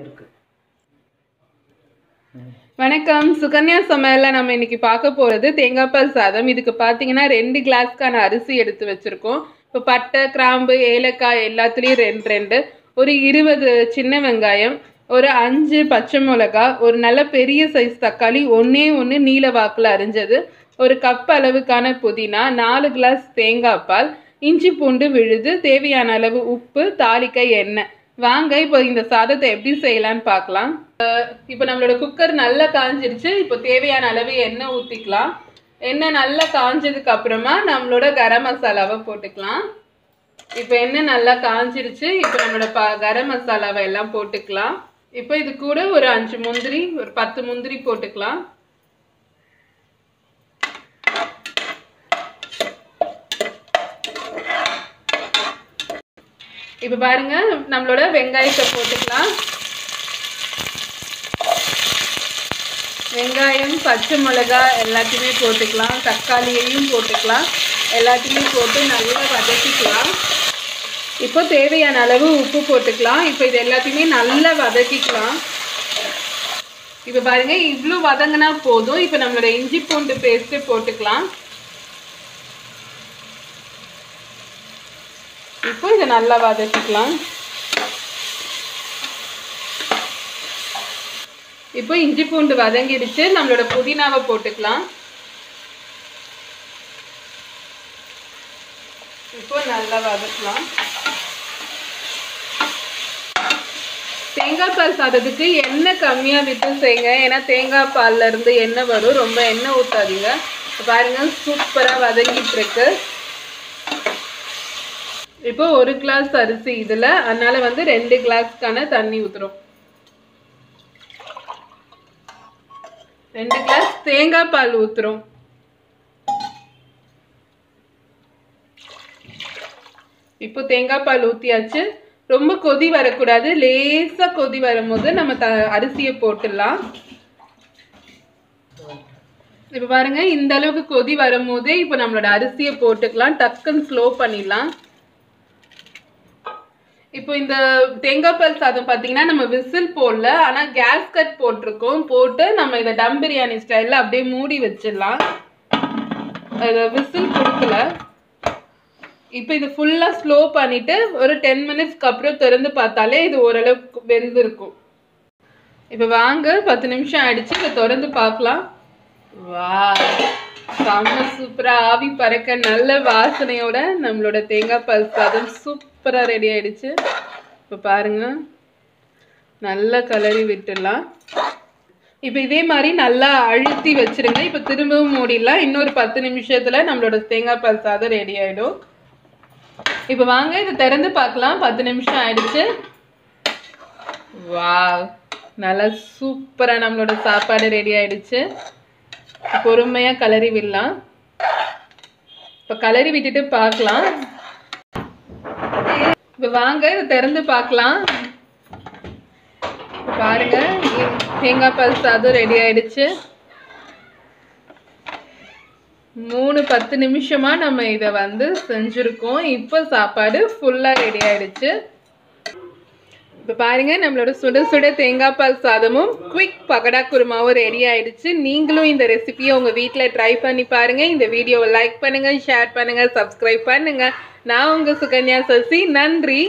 இருக்கு. வணக்கம். சுகன்யா சமையலில் நம்ம இன்னைக்கு பார்க்க போகிறது தேங்காய் பால் சாதம். இதுக்கு பார்த்தீங்கன்னா ரெண்டு கிளாஸ்க்கான அரிசி எடுத்து வச்சுருக்கோம். இப்போ பட்டை கிராம்பு ஏலக்காய் எல்லாத்துலேயும் ரெண்டு ரெண்டு. ஒரு இருபது சின்ன வெங்காயம் ஒரு அஞ்சு பச்சை மிளகா ஒரு நல்ல பெரிய சைஸ் தக்காளி ஒன்றே ஒன்று நீல வாக்கில் அரிஞ்சது. ஒரு கப் அளவுக்கான புதினா நாலு கிளாஸ் தேங்காய் பால் இஞ்சி பூண்டு விழுது தேவையான அளவு உப்பு தாளிக்க எண்ணெய். வாங்க இப்போ இந்த சாதத்தை எப்படி செய்யலாம்னு பார்க்கலாம். இப்போ நம்மளோட குக்கர் நல்லா காஞ்சிருச்சு. இப்போ தேவையான அளவு எண்ணெய் ஊற்றிக்கலாம் எண்ணெய் நல்லா காஞ்சதுக்கு அப்புறமா நம்மளோட கரம் மசாலாவை போட்டுக்கலாம். இப்போ எண்ணெய் நல்லா காஞ்சிருச்சு. இப்போ நம்மளோட ப கரம் மசாலாவை எல்லாம் போட்டுக்கலாம். இப்போ இது கூட ஒரு அஞ்சு முந்திரி ஒரு பத்து முந்திரி போட்டுக்கலாம். இப்போ பாருங்க நம்மளோட வெங்காயத்தை போட்டுக்கலாம். வெங்காயம் பச்சை மிளகா எல்லாத்தையுமே போட்டுக்கலாம். தக்காளியையும் போட்டுக்கலாம். எல்லாத்தையுமே போட்டு நல்லா வதக்கிக்கலாம். இப்போ தேவையான அளவு உப்பு போட்டுக்கலாம். இப்போ இது எல்லாத்தையுமே நல்லா வதக்கிக்கலாம். இப்போ பாருங்கள் இவ்வளோ வதங்கினா போதும். இப்போ நம்மளோட இஞ்சி பூண்டு பேஸ்ட்டு போட்டுக்கலாம். இப்போ இதை நல்லா வதக்கிக்கலாம். இப்போ இஞ்சி பூண்டு வதங்கிடுச்சு. நம்மளோட புதினாவை போட்டுக்கலாம். இப்போ நல்லா வதக்கலாம். தேங்காய் பால் சாதத்துக்கு எண்ணெய் கம்மியாக விட்டு செய்யுங்க. ஏன்னா தேங்காய் பால்ல இருந்து எண்ணெய் வரும். ரொம்ப எண்ணெய் ஊற்றாதீங்க பாருங்க சூப்பராக வதங்கிட்டு இருக்கு. இப்போ ஒரு கிளாஸ் அரிசி இதில் அதனால வந்து ரெண்டு கிளாஸ்க்கான தண்ணி ஊற்றுறோம் ரெண்டு கிளாஸ் தேங்காய் பால் ஊற்றுறோம் இப்போ தேங்காய் பால் ஊற்றியாச்சு ரொம்ப கொதி வரக்கூடாது. லேசாக கொதி வரும்போது நம்ம த அரிசியை போட்டுடலாம். இப்போ பாருங்க இந்த அளவுக்கு கொதி வரும்போதே இப்போ நம்மளோட அரிசியை போட்டுக்கலாம். டக்குன்னு ஸ்லோ பண்ணிடலாம். இப்போ இந்த தேங்காய் பால் சாதம் பார்த்தீங்கன்னா நம்ம விசில் போடல ஆனால் கேஸ் கட் போட்டிருக்கோம். போட்டு நம்ம இதை டம் பிரியாணி ஸ்டைலில் அப்படியே மூடி வச்சிடலாம். இதை விசில் கொடுக்கல. இப்போ இது ஃபுல்லாக ஸ்லோ பண்ணிவிட்டு ஒரு டென் மினிட்ஸ்க்கு அப்புறம் திறந்து பார்த்தாலே இது ஓரளவுக்கு வெந்திருக்கும். இப்போ வாங்க பத்து நிமிஷம் ஆயிடுச்சு. இதை திறந்து பார்க்கலாம். வா. செம்ம சூப்பராக ஆவி பறக்க நல்ல வாசனையோட நம்மளோட தேங்காய் பால் சாதம் சூப்பராக ரெடி ஆயிடுச்சு. இப்போ பாருங்க. நல்லா கலரி விட்டுடலாம். இப்போ இதே மாதிரி நல்லா அழுத்தி வச்சிருங்க. இப்போ திரும்பவும் மூடிடலாம். இன்னொரு பத்து நிமிஷத்தில் நம்மளோட தேங்காய் பால் சாதம் ரெடி ஆகிடும் இப்போ வாங்க இதை திறந்து பார்க்கலாம். பத்து நிமிஷம் ஆயிடுச்சு. வா நல்லா சூப்பராக நம்மளோட சாப்பாடு ரெடி ஆயிடுச்சு. பொறுமையாக கலரி விடலாம். இப்போ கலரி விட்டுட்டு பார்க்கலாம். இப்போ வாங்க இதை திறந்து பார்க்கலாம். பாருங்க தேங்காய் பால் சாதம் ரெடி ஆயிடுச்சு. மூணு பத்து நிமிஷமா நம்ம இதை வந்து செஞ்சுருக்கோம். இப்போ சாப்பாடு ஃபுல்லாக ரெடி ஆயிடுச்சு. இப்போ பாருங்கள் நம்மளோட சுட சுட தேங்காய் பால் சாதமும் குவிக் பகடா குருமாவும் ரெடி ஆயிடுச்சு. நீங்களும் இந்த ரெசிபியை உங்கள் வீட்டில் ட்ரை பண்ணி பாருங்கள் இந்த வீடியோவை லைக் பண்ணுங்கள் ஷேர் பண்ணுங்கள் சப்ஸ்கிரைப் பண்ணுங்கள் நான் உங்கள் சுகன்யா சசி. நன்றி.